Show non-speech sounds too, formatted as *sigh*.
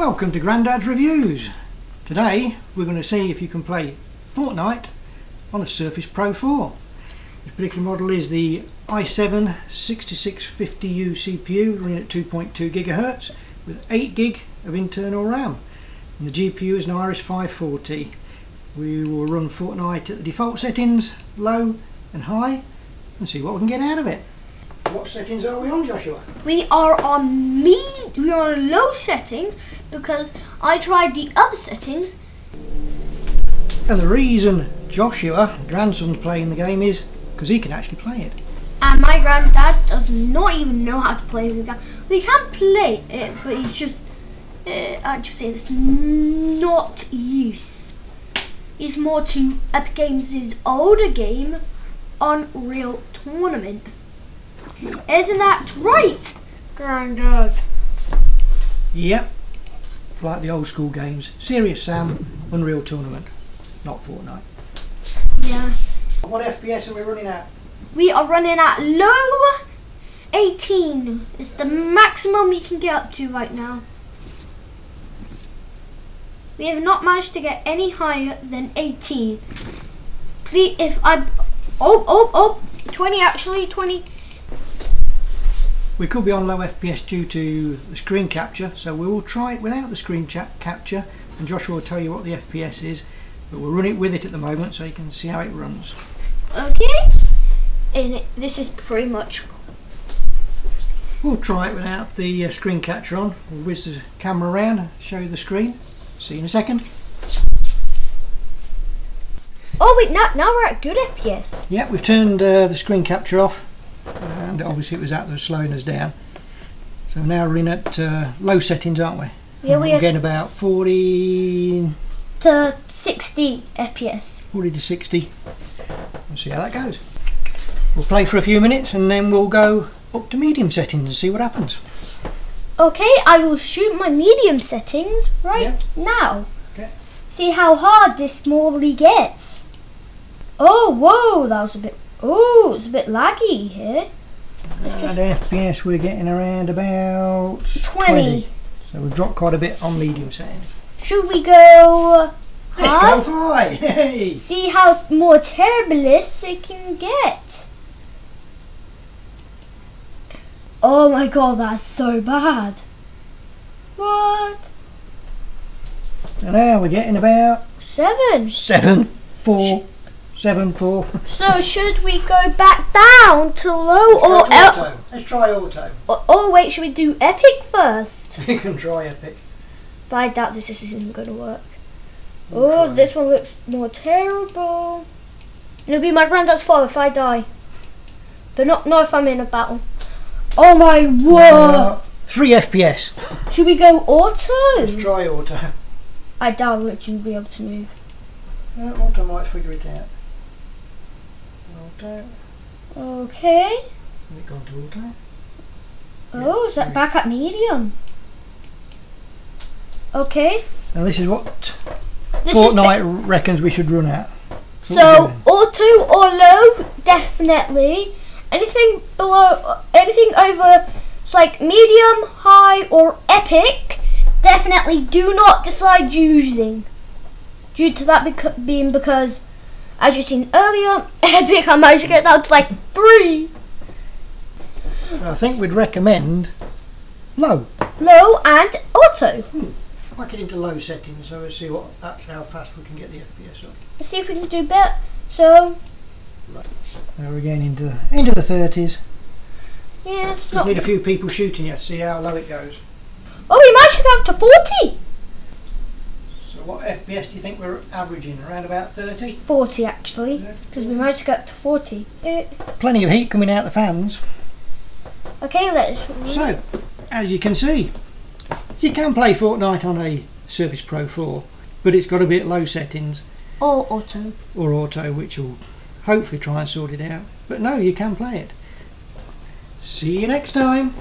Welcome to Grandad's Reviews. Today we're going to see if you can play Fortnite on a Surface Pro 4. This particular model is the i7 6650U CPU running at 2.2 GHz with 8 gig of internal RAM. And the GPU is an Iris 540. We will run Fortnite at the default settings, low and high, and see what we can get out of it. What settings are we on, Joshua? We are on me. We are on low setting because I tried the other settings. And the reason Joshua, grandson, playing the game is because he can actually play it. And my granddad does not even know how to play the game. We can play it, but he's just, uh, I just say this, not use. He's more to Epic Games' older game, Unreal Tournament. Isn't that right, Grandad? Yep, like the old school games. Serious Sam, Unreal Tournament, not Fortnite. Yeah. What FPS are we running at? We are running at low 18. It's the maximum you can get up to right now. We have not managed to get any higher than 18. Please, if I... Oh, oh, oh, 20 actually, 20. We could be on low FPS due to the screen capture, so we will try it without the screen capture, and Joshua will tell you what the FPS is, but we'll run it with it at the moment so you can see how it runs. Okay. And it, this is pretty much... We'll try it without the uh, screen capture on. We'll whiz the camera around, show you the screen. See you in a second. Oh wait, now, now we're at good FPS. Yeah, we've turned uh, the screen capture off and obviously it was that that was slowing us down. So now we're in at uh, low settings, aren't we? Yeah, we are getting about 40 to 60 FPS. 40 to 60. We'll see how that goes. We'll play for a few minutes and then we'll go up to medium settings and see what happens. Okay, I will shoot my medium settings right yeah. now. Okay. See how hard this morally gets. Oh, whoa, that was a bit Oh, it's a bit laggy here. At FPS we're getting around about 20. 20. So we've dropped quite a bit on medium settings. Should we go Let's high? go high! *laughs* Hey. See how more terribleous it can get. Oh my god, that's so bad. What? And now we're getting about Seven. seven, four, seven, four. So should we go back down to low or to auto. Let's try auto. Oh, oh wait, should we do epic first? *laughs* We can try epic. But I doubt this isn't going to work. We'll oh, try. this one looks more terrible. It'll be my granddad's fault if I die. But not, not if I'm in a battle. Oh my word! Three FPS. Should we go auto? Let's try auto. I doubt that you'll be able to move. Uh, auto might figure it out. Okay. It gone to auto? Oh, is that back at medium? Okay. Now this is what This Fortnite reckons we should run at. is That's what we're so auto or low, definitely. Anything below, anything over, it's like medium, high, or epic, definitely do not decide using. Due to that beca- being because, as you've seen earlier, epic I managed to get down to like three. I think we'd recommend low. Low and auto. Hmm. Whack it into low settings so we'll see what actually how fast we can get the FPS up. Let's see if we can do better. So, Now we're getting into into the thirties. yeah, Just need a few people shooting you to see how low it goes. Oh, we managed to go up to 40! What FPS do you think we're averaging? Around about 30? 40 actually, because we managed to get up to 40. Eh, Plenty of heat coming out the fans. Okay, let's. So, as you can see, you can play Fortnite on a Surface Pro 4, but it's got to be at low settings Or auto. or auto, which will hopefully try and sort it out. But no, you can play it. See you next time.